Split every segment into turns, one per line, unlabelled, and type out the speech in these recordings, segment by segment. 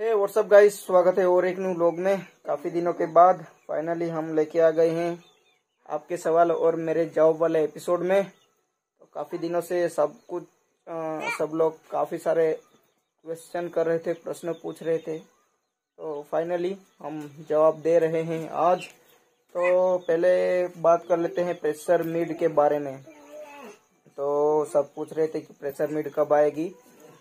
हे WhatsApp guys स्वागत है और एक न्यू लोग में। काफ़ी दिनों के बाद फाइनली हम लेके आ गए हैं आपके सवाल और मेरे जॉब वाले एपिसोड में। तो काफ़ी दिनों से सब कुछ आ, सब लोग काफ़ी सारे क्वेश्चन कर रहे थे प्रश्न पूछ रहे थे। तो फाइनली हम जवाब दे रहे हैं आज। तो पहले बात कर लेते हैं प्रेशर मीड के बारे में। तो सब पूछ रहे थे कि प्रेशर मीड कब आएगी।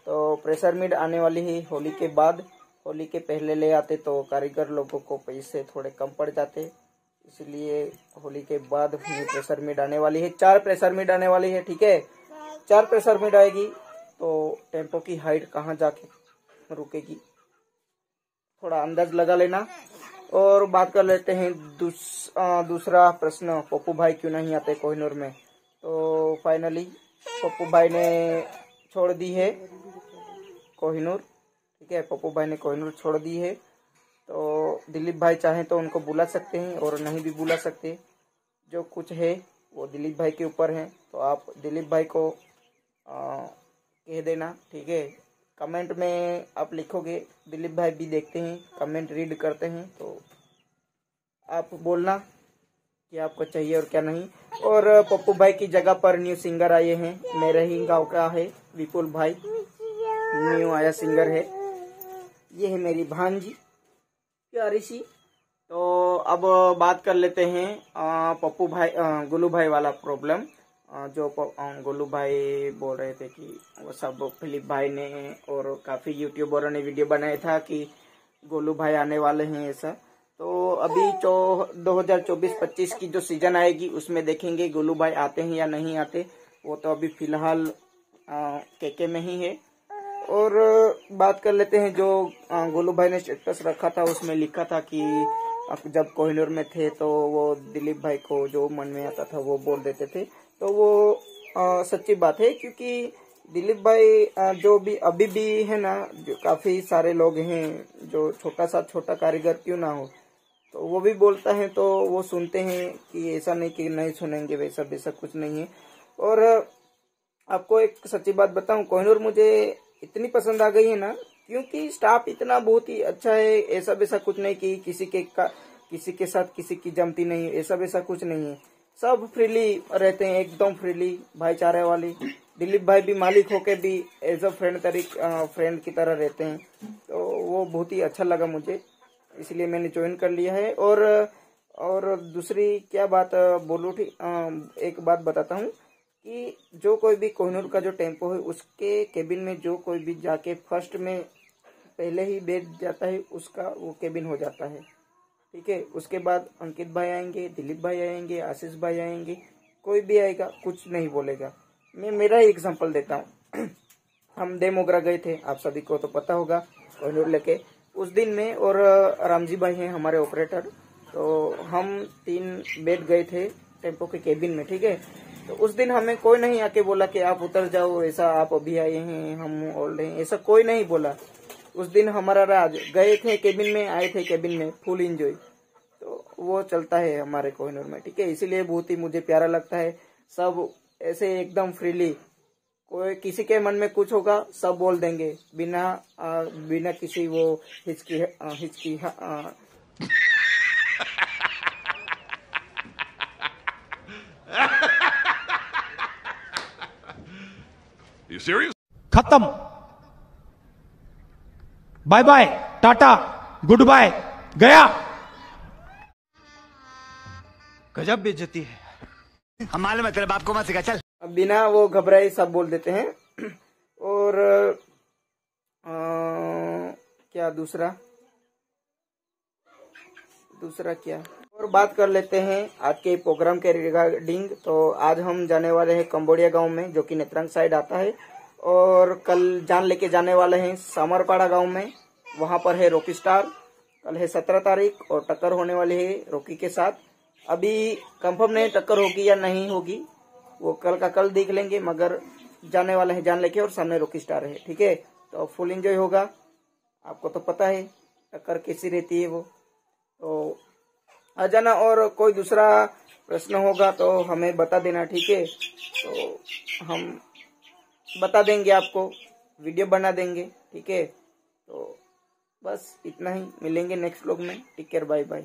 तो प्रेशर मीड आने वाली है होली के बाद। होली के पहले ले आते तो कारीगर लोगों को पैसे थोड़े कम पड़ जाते। इसलिए होली के बाद ही प्रेशर मीड आने वाली है। चार प्रेशर मीड आने वाली है ठीक है? चार प्रेशर मीड आएगी तो टेंपो की हाइट कहाँ जाके रुकेगी? थोड़ा अंदाज लगा लेना। और बात कर लेते हैं दूस, आ, दूसरा प्रश्न। पप्पू भाई क्यों नहीं आते कोहिनूर में? तो फाइनली पप्पू भाई ने छोड़ दी है कोहिनूर। ठीक है पप्पू भाई ने कोहिनूर छोड़ दी है। तो दिलीप भाई चाहें तो उनको बुला सकते हैं और नहीं भी बुला सकते। जो कुछ है वो दिलीप भाई के ऊपर है। तो आप दिलीप भाई को आ, कह देना ठीक है। कमेंट में आप लिखोगे दिलीप भाई भी देखते हैं कमेंट रीड करते हैं तो आप बोलना कि आपको चाहिए और क्या नहीं। और पप्पू भाई की जगह पर न्यू सिंगर आए हैं। मेरे ही गाँव का है विपुल भाई। न्यू आया सिंगर है। ये है मेरी भांजी, प्यारी सी। तो अब बात कर लेते हैं पप्पू भाई गुलू भाई वाला प्रॉब्लम जो गोलू भाई बोल रहे थे कि वो सब फिलिप भाई ने और काफ़ी यूट्यूबरों ने वीडियो बनाया था कि गोलू भाई आने वाले हैं ऐसा। तो अभी दो हज़ार चौबीस पच्चीस की जो सीज़न आएगी, उसमें देखेंगे गोलू भाई आते हैं या नहीं आते। वो तो अभी फ़िलहाल केके में ही है। और बात कर लेते हैं जो गोलू भाई ने स्टेटस रखा था उसमें लिखा था कि जब कोहिनूर में थे तो वो दिलीप भाई को जो मन में आता था वो बोल देते थे। तो वो आ, सच्ची बात है क्योंकि दिलीप भाई जो भी अभी भी है ना जो काफ़ी सारे लोग हैं जो छोटा सा छोटा कारीगर क्यों ना हो तो वो भी बोलता है तो वो सुनते हैं कि ऐसा नहीं कि नहीं सुनेंगे वैसा वैसा कुछ नहीं है। और आपको एक सच्ची बात बताऊँ कोहिनूर मुझे इतनी पसंद आ गई है ना, क्योंकि स्टाफ इतना बहुत ही अच्छा है, ऐसा वैसा कुछ नहीं कि किसी के का, किसी के साथ किसी की जमती नहीं, ऐसा वैसा कुछ नहीं है। सब फ्रीली रहते हैं, एकदम फ्रीली भाईचारे वाली। दिलीप भाई भी मालिक होके भी एज अ फ्रेंड तरीक फ्रेंड की तरह रहते हैं। तो वो बहुत ही अच्छा लगा मुझे, इसलिए मैंने ज्वाइन कर लिया है। और और दूसरी क्या बात बोलू एक बात बताता हूँ। कि जो कोई भी कोहनूर का जो टेंपो है, उसके केबिन में जो कोई भी जाके फ़र्स्ट में पहले ही बैठ जाता है, उसका वो केबिन हो जाता है। ठीक है? उसके बाद अंकित भाई आएँगे, दिलीप भाई आएँगे, आशीष भाई आएँगे, कोई भी आएगा, कुछ नहीं बोलेगा। मैं, मेरा ही एग्ज़ाम्पल देता हूँ। हम दे मोगरा गए थे, आप सभी को तो पता होगा, कोहनूर लेके। उस दिन में और रामजी भाई हैं, हमारे ऑपरेटर तो हम तीन बैठ गए थे टेंपो के केबिन में, ठीक है? तो उस दिन हमें कोई नहीं आके बोला कि आप उतर जाओ ऐसा आप अभी आए हैं हम ओल्ड हैं ऐसा कोई नहीं बोला। उस दिन हमारा राज गए थे केबिन में आए थे केबिन में फुल इंजॉय तो वो चलता है हमारे कोहिनूर में ठीक है? इसीलिए बहुत ही मुझे प्यारा लगता है। सब ऐसे एकदम फ्रीली कोई किसी के मन में कुछ होगा सब बोल देंगे। बिना आ, बिना किसी वो हिचकी हिचकी
खत्म। Bye bye tata good bye गया।
गजब बेचती है। हम मालूम है तेरे बाप को मत सिखा चल।
अब बिना वो घबराए सब बोल देते हैं। और आ, क्या दूसरा? दूसरा क्या? और बात कर लेते हैं आज के प्रोग्राम के रिगार्डिंग तो आज हम जाने वाले हैं कम्बोडिया गाँव में, जो कि नेत्रंग साइड आता है, और कल जान लेके जाने वाले हैं सामरपाड़ा गाँव में, वहाँ पर है रॉकी स्टार कल है सत्रह तारीख, और टक्कर होने वाली है रॉकी के साथ। अभी कंफर्म नहीं टक्कर होगी या नहीं होगी, वो कल का कल देख लेंगे, मगर जाने वाले हैं जान लेके, और सामने रॉकी स्टार है, ठीक है? तो फुल एंजॉय होगा। आपको तो पता है, टक्कर कैसी रहती है वो। तो जाना और कोई दूसरा प्रश्न होगा तो हमें बता देना, ठीक है? तो हम बता देंगे आपको, वीडियो बना देंगे, ठीक है? तो बस इतना ही। मिलेंगे नेक्स्ट व्लॉग में। Take care bye bye